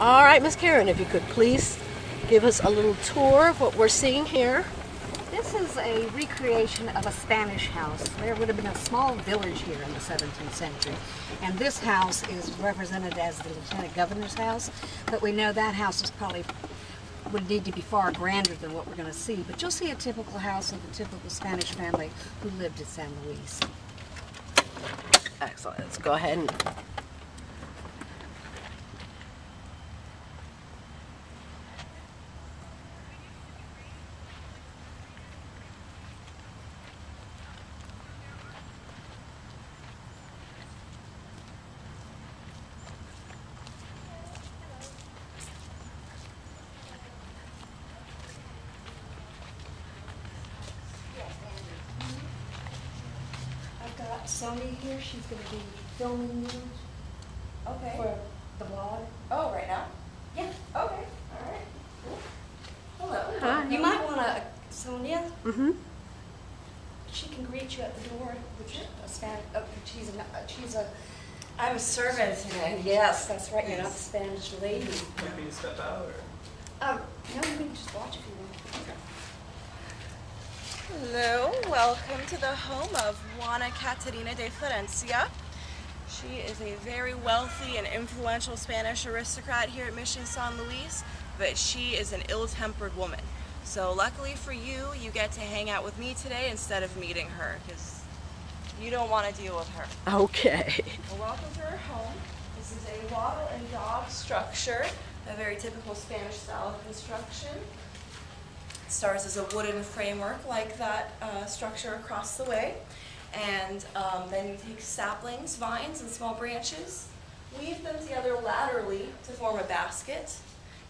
All right, Miss Karen, if you could please give us a little tour of what we're seeing here. This is a recreation of a Spanish house. There would have been a small village here in the 17th century. And this house is represented as the Lieutenant Governor's house. But we know that house is probably would need to be far grander than what we're going to see. But you'll see a typical house of a typical Spanish family who lived at San Luis. Excellent. Let's go ahead and Sony here. She's going to be filming you Okay. for the blog. Oh, right now? Yeah. Okay. All right. Cool. Hello. Hi. You might want to, Sonia, Mm-hmm. she can greet you at the door with a Spanish, uh, she's a, uh, she's a, I'm a servant today. yes, that's right, you're not the Spanish lady. Want me to step out or? Um, no, you can just watch if you want. Hello. Welcome to the home of Juana Caterina de Florencia. She is a very wealthy and influential Spanish aristocrat here at Mission San Luis, but she is an ill-tempered woman. So luckily for you, you get to hang out with me today instead of meeting her, because you don't want to deal with her. Okay. Well, welcome to our home. This is a wattle and daub structure, a very typical Spanish style of construction. It starts as a wooden framework like that uh, structure across the way. And um, then you take saplings, vines, and small branches, weave them together laterally to form a basket,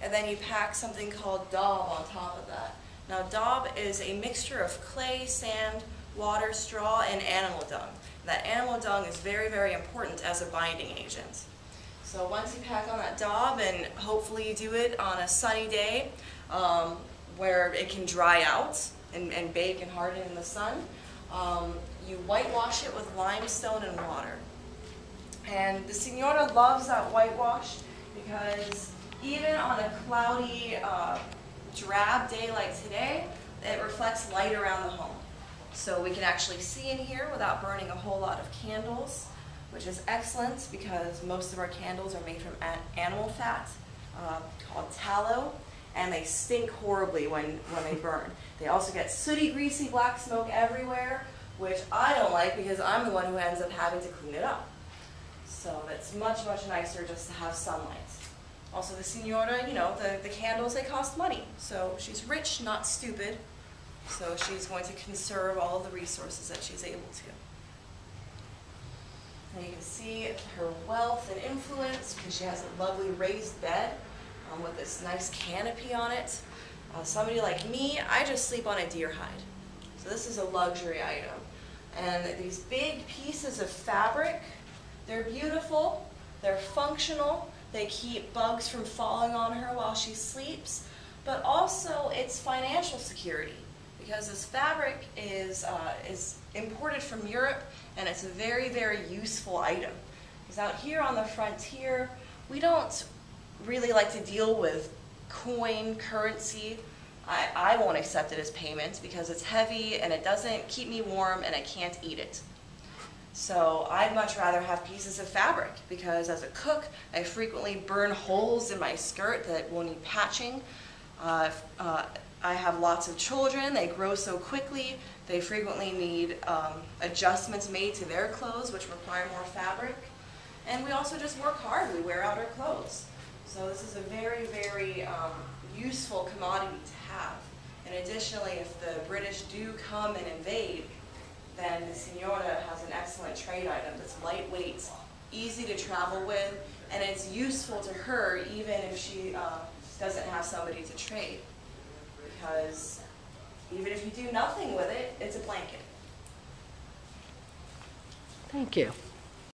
and then you pack something called daub on top of that. Now, daub is a mixture of clay, sand, water, straw, and animal dung. That animal dung is very, very important as a binding agent. So once you pack on that daub, and hopefully you do it on a sunny day um, where it can dry out and, and bake and harden in the sun, um, you whitewash it with limestone and water. And the Senora loves that whitewash because even on a cloudy, uh, drab day like today, it reflects light around the home. So we can actually see in here without burning a whole lot of candles, which is excellent because most of our candles are made from animal fat uh, called tallow, and they stink horribly when, when they burn. They also get sooty, greasy black smoke everywhere, which I don't like because I'm the one who ends up having to clean it up. So it's much, much nicer just to have sunlight. Also, the Senora, you know, the, the candles, they cost money. So she's rich, not stupid. So she's going to conserve all the resources that she's able to. And you can see her wealth and influence because she has a lovely raised bed um, with this nice canopy on it. Uh, somebody like me, I just sleep on a deer hide. So this is a luxury item. And these big pieces of fabric, they're beautiful, they're functional, they keep bugs from falling on her while she sleeps, but also it's financial security because this fabric is, uh, is imported from Europe and it's a very, very useful item. Because out here on the frontier, we don't really like to deal with coin, currency. I, I won't accept it as payment because it's heavy and it doesn't keep me warm and I can't eat it. So I'd much rather have pieces of fabric because as a cook, I frequently burn holes in my skirt that will need patching. Uh, uh, I have lots of children, they grow so quickly, they frequently need um, adjustments made to their clothes which require more fabric. And we also just work hard, we wear out our clothes. So this is a very, very um, useful commodity to have. And additionally, if the British do come and invade, then the Senora has an excellent trade item that's lightweight, easy to travel with, and it's useful to her even if she uh, doesn't have somebody to trade. Because even if you do nothing with it, it's a blanket. Thank you.